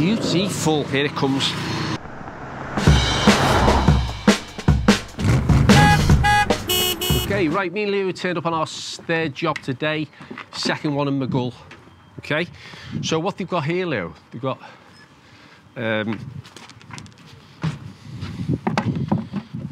Beautiful. Here it comes. Okay, right, me and Leo turned up on our third job today, second one in Maghull. Okay, so what they've got here, Leo, they've got um,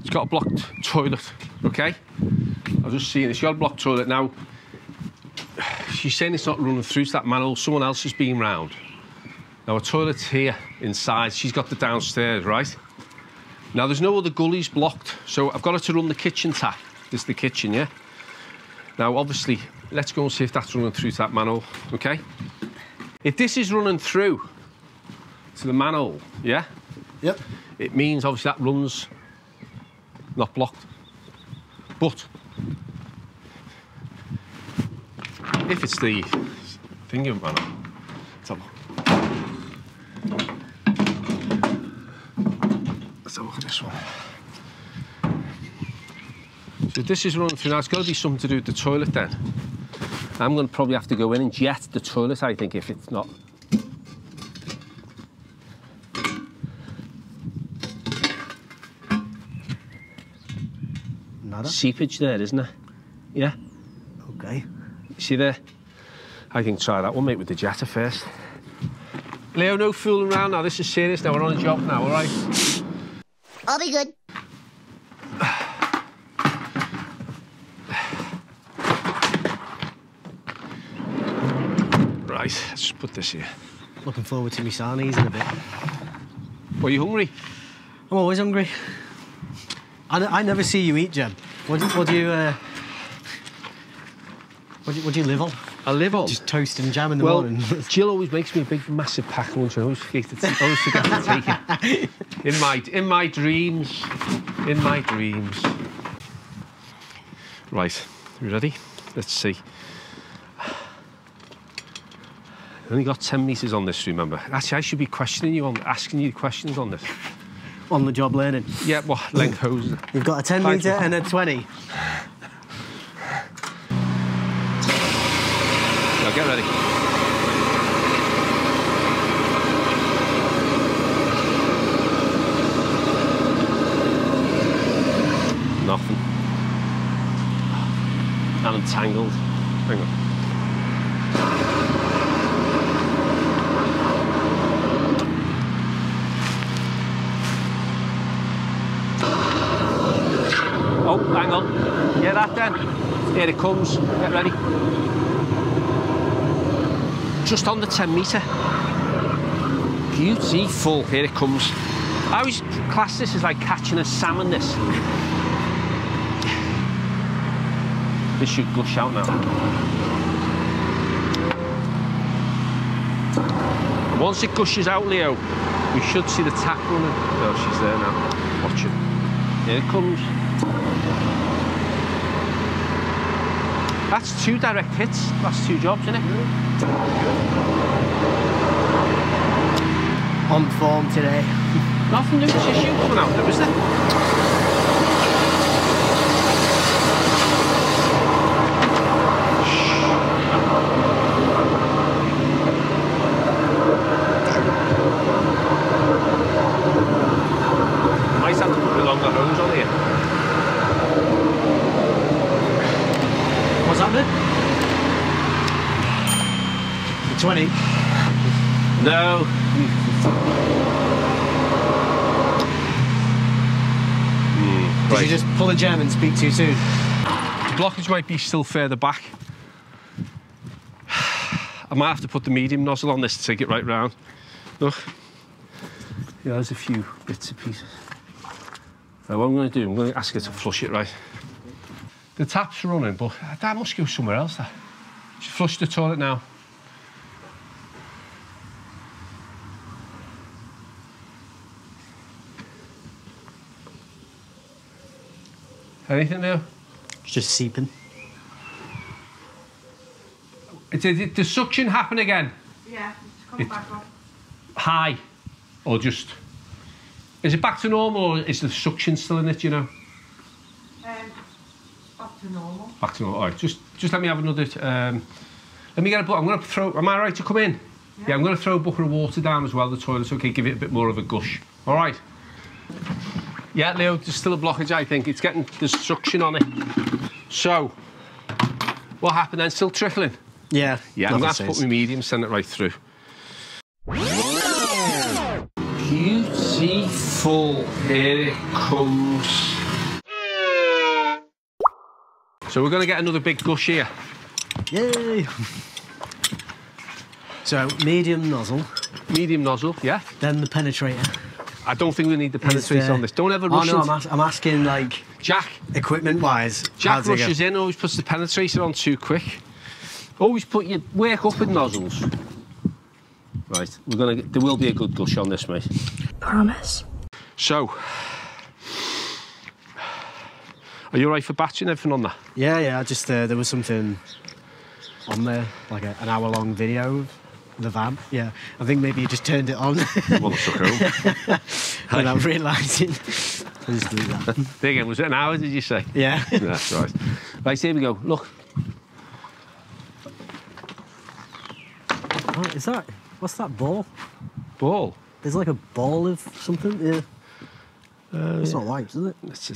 it's got a blocked toilet. Okay, I was just seeing it's got a blocked toilet now. She's saying it's not running through to that manhole. Someone else has been round. Now a toilet's here inside. She's got the downstairs, right? Now there's no other gullies blocked, so I've got her to run the kitchen tap. This is the kitchen, yeah? Now, obviously, let's go and see if that's running through to that manhole, okay? If this is running through to the manhole, yeah? Yep. It means, obviously, that runs not blocked. But if it's the thingy manhole, let's have a look. Let's have a look at this one. So this is running through now. It's got to be something to do with the toilet then. I'm going to probably have to go in and jet the toilet, I think, if it's not. Seepage there, isn't it? Yeah? Okay. See there? I think try that one, mate, with the jetter first. Leo, no fooling around now. This is serious now. We're on a job now, all right? I'll be good. Right, let's just put this here. Looking forward to my sarnies in a bit. Are you hungry? I'm always hungry. I, I never see you eat, Jeb. What do, what do you, uh... What do you, what do you live on? I live on. Just toast and jam in the well, morning. Jill always makes me a big, massive pack lunch. I always forget to, t- always forget to take it. In my, in my dreams. In my dreams. Right, you ready? Let's see. I only got 10 metres on this, remember? Actually, I should be questioning you on, asking you questions on this. on the job learning. Yeah, well, length hose? is it? We've got a 10 metre and a 20. Get ready. Nothing. I'm entangled. Hang on. Oh, hang on. Yeah, that then. Here it comes. Get ready just on the 10 metre. Beautiful. Here it comes. I always class this as like catching a salmon, this. This should gush out now. Once it gushes out, Leo, we should see the tap running. Oh, she's there now. Watch it. Here it comes. That's two direct hits. That's two jobs, isn't it? On form today. Nothing new tissue coming out there, is there? Might have to put a longer hose on here. What's happening? The 20. No. Did Right. you just pull a gem and speak too soon? The blockage might be still further back. I might have to put the medium nozzle on this to take it right round. Look. Yeah, there's a few bits and pieces. Now, what I'm going to do, I'm going to ask her to flush it right. The tap's are running, but that must go somewhere else. That. She flushed the toilet now. Anything there? It's just seeping. Did, did the suction happen again? Yeah, it's come It- back up. High? Or just. Is it back to normal or is the suction still in it, you know? Um, up to normal. Back to normal. All right, just, just let me have another. Um, let me get a book. I'm going to throw. Am I right to come in? Yeah, I'm going to throw a bucket of water down as well, the toilet, okay, give it a bit more of a gush. All right? Yeah, Leo, there's still a blockage, I think. It's getting, there's suction on it. So, what happened then? Still trickling? Yeah. Yeah, I'm nothing going to have to put says. my medium, send it right through. Beautiful. Here it comes. So we're going to get another big gush here. Yay! So, medium nozzle, Medium nozzle, yeah. then the penetrator. I don't think we need the Is penetrator on this. Don't ever Oh rush no, I'm, as- I'm asking like Jack, equipment wise. Jack rushes in, always puts the penetrator on too quick. Always put your work up with nozzles. Right, we're gonna get, there will be a good gush on this, mate. Promise. So, are you alright for batching everything on that? Yeah, yeah. I Just uh, there was something on there, like a, an hour long video of the van. Yeah, I think maybe you just turned it on Well, I took home. Without realising. I just do that. There again, was it an hour, did you say? Yeah. That's right. Right, here we go. Look, Right, is that what's that ball? ball. There's like a ball of something. Yeah. Uh, it's not white, is it? It's a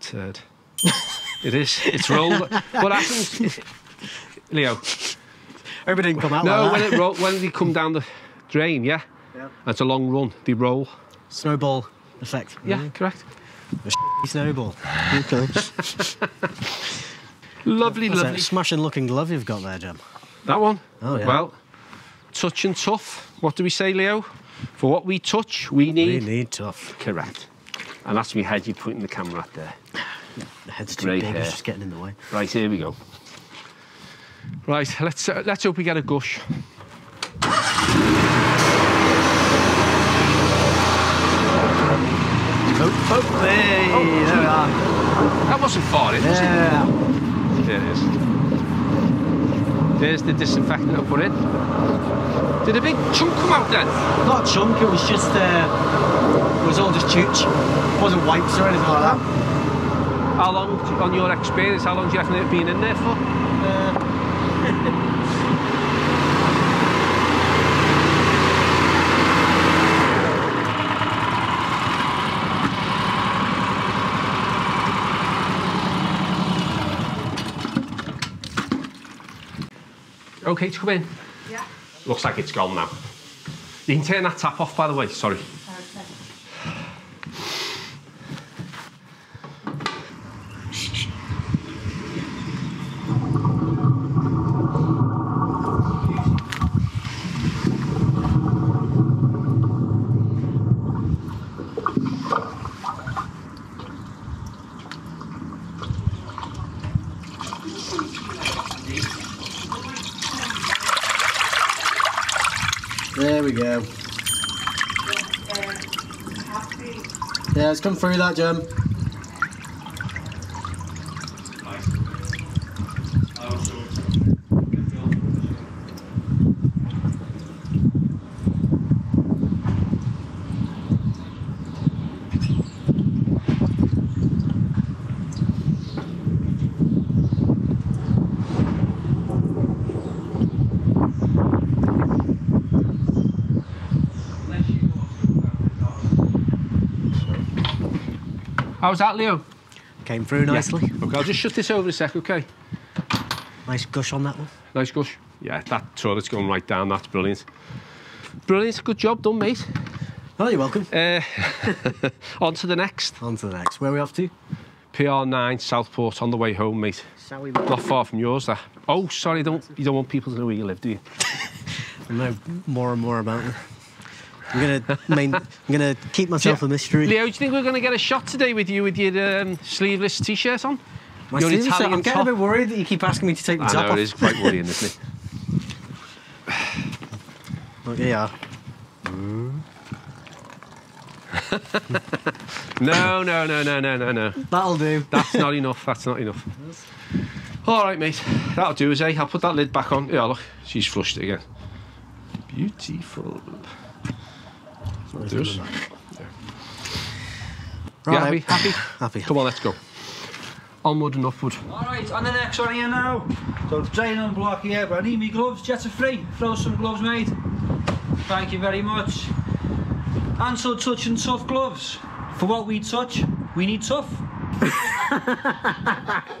turd. it is. It's rolled. what happens, Leo? Everything come out No, like when it roll, when they come down the drain, yeah, Yeah. and it's a long run, they roll. Snowball effect. Yeah, correct. Snowball. Okay. Lovely, That's lovely. smashing looking glove you've got there, Jim. That one. Oh, yeah. Well, touch and tough. What do we say, Leo? For what we touch, we need... We need. need tough. Correct. And that's me head. You pointing the camera at there. The head's too Great big, hair. it's just getting in the way. Right, here we go. Right, let's uh, let's hope we get a gush. Oh, oh, hey, there we are. That wasn't far in, was it? There it is. There's the disinfectant I put in. Did a big chunk come out then? Not a chunk, it was just, uh, it was all just chooch. It wasn't wipes or anything like that. How long, on your experience, how long do you reckon it been in there for? okay to come in? Yeah. Looks like it's gone now. You can turn that tap off, by the way, sorry. Yeah, it's come through that, Jim. How's that, Leo? Came through nicely. Okay, I'll just shut this over a sec, okay? Nice gush on that one. Nice gush. Yeah, that toilet's going right down. That's brilliant. Brilliant. Good job done, mate. Oh, you're welcome. Uh, on to the next. On to the next. Where are we off to? PR9 Southport on the way home, mate. Shall we? Not far from yours, that. Oh, sorry, don't you don't want people to know where you live, do you? I know more and more about it. I'm gonna main, I'm gonna keep myself Yeah. a mystery. Leo, do you think we're going to get a shot today with you with your um, sleeveless t-shirt on? My your sleeves, Italian I'm getting a bit worried that you keep asking me to take the I top know off. it is quite worrying, isn't it? Oh, yeah. No, no, no, no, no, no, no. That'll do. That's not enough. That's not enough. All right, mate. That'll do us, eh? I'll put that lid back on. Yeah, look, she's flushed it again. Beautiful. That'll do us. Right, Yeah, happy, happy. Happy. Come on, let's go. Onward and upward. Alright, on the next one here now. So drain and block here, but I need me gloves, jets are free. Throw some gloves, mate. Thank you very much. Ansell touch and tough gloves. For what we touch, we need tough.